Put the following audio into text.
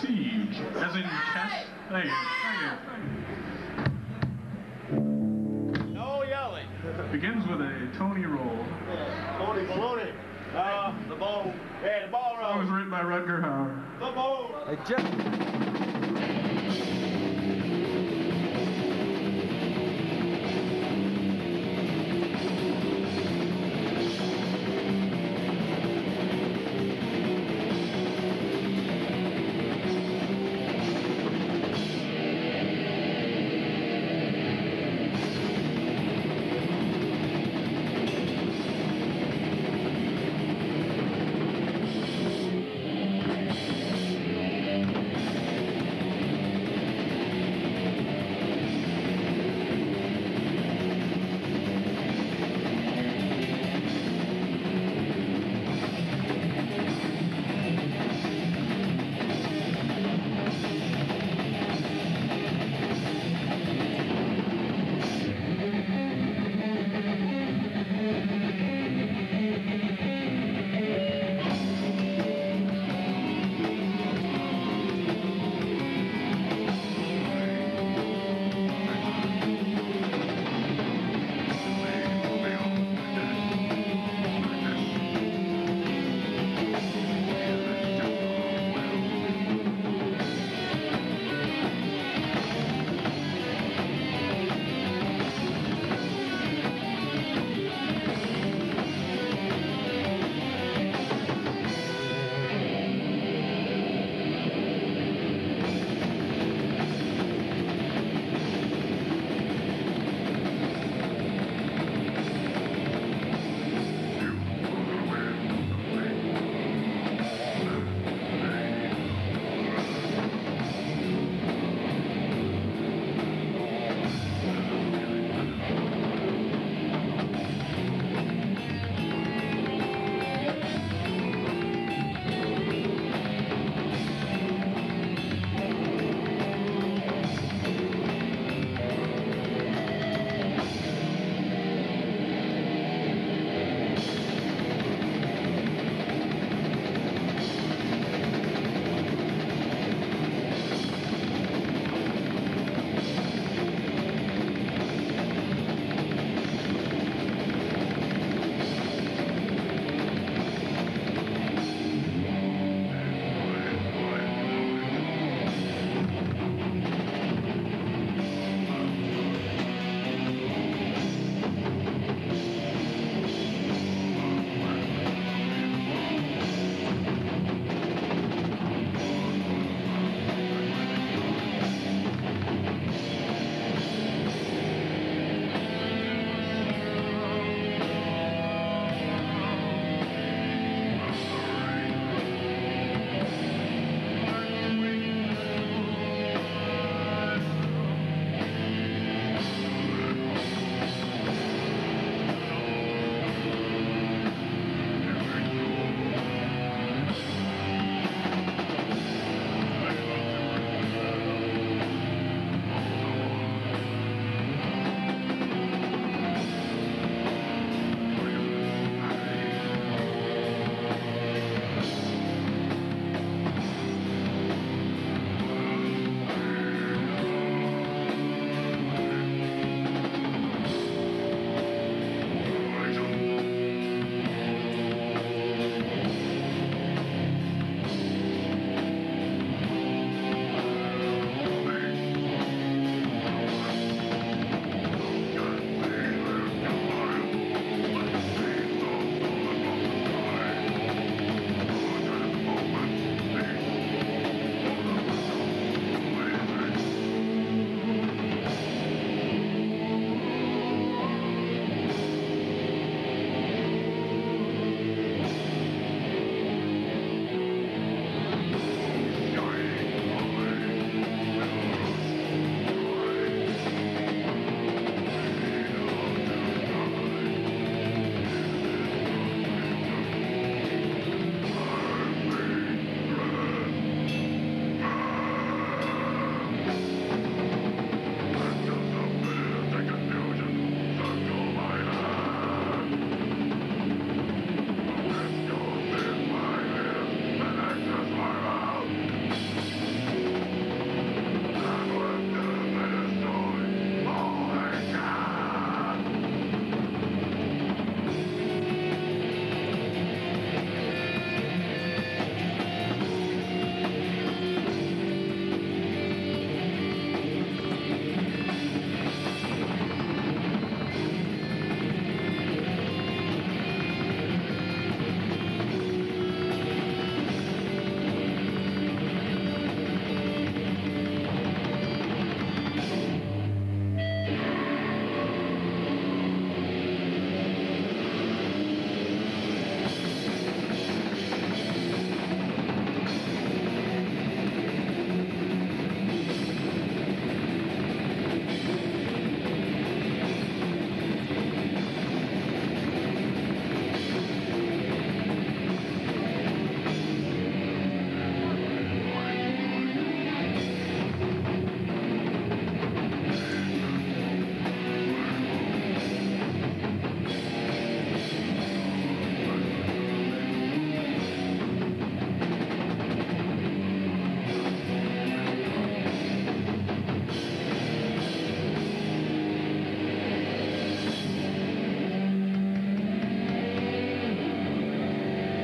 Siege, as in chess. Thank you. Thank you. No yelling. Begins with a Tony roll. Tony Baloney. Uh, the ball. Yeah, the ball Song was written by Rutger Hauer. The ball. I just.